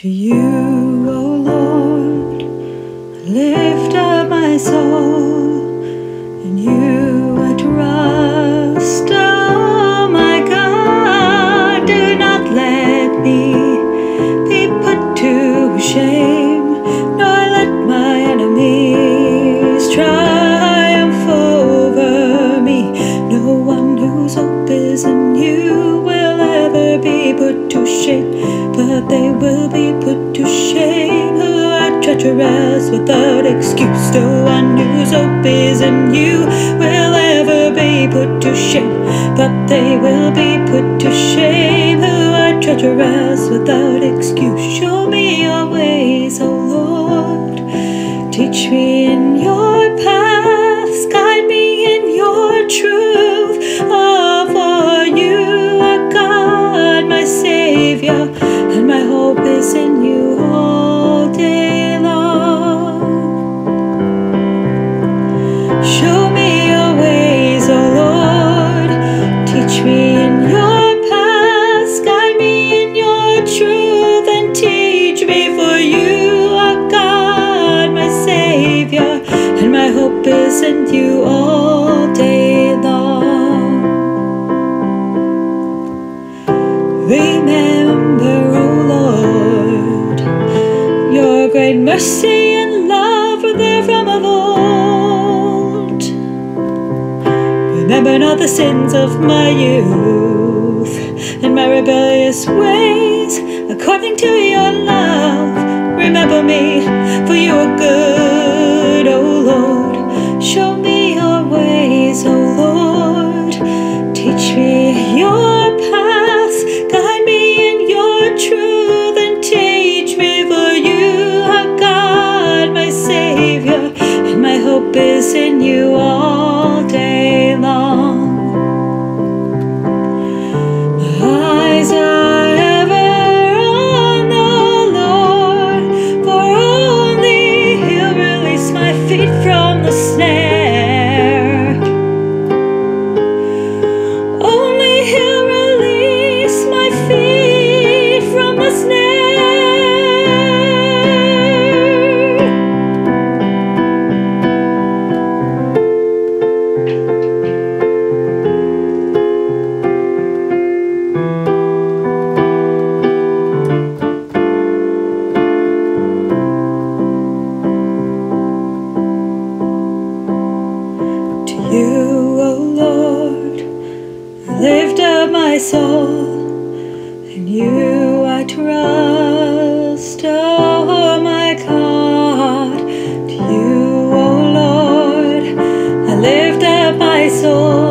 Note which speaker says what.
Speaker 1: To you, O oh Lord, I lift up my soul, be put to shame who are treacherous without excuse. No one whose hope is in you will ever be put to shame, but they will be put to shame who are treacherous without excuse. Show me your ways, O Lord. Teach me is you all day long. Remember, O Lord, your great mercy and love were there from of old. Remember not the sins of my youth and my rebellious ways, according to your love. Remember me, for you are good, in you lift up my soul, in you I trust. Oh my God, to you, O oh Lord, I lift up my soul.